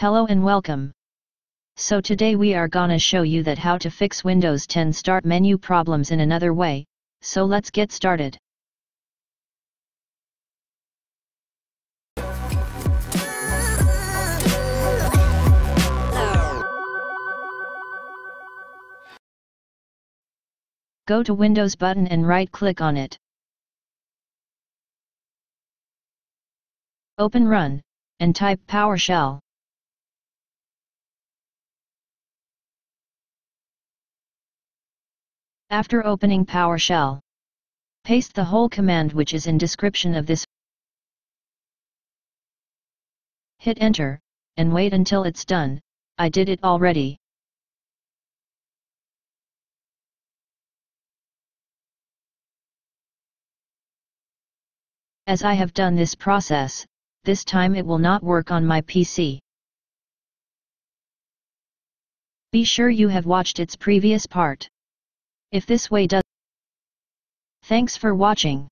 Hello and welcome. So today we are gonna show you that how to fix Windows 10 start menu problems in another way, so let's get started. Go to Windows button and right click on it. Open Run, and type PowerShell. After opening PowerShell, paste the whole command which is in description of this. Hit enter, and wait until it's done, I did it already. As I have done this process, this time it will not work on my PC. Be sure you have watched its previous part. If this way does Thanks for watching.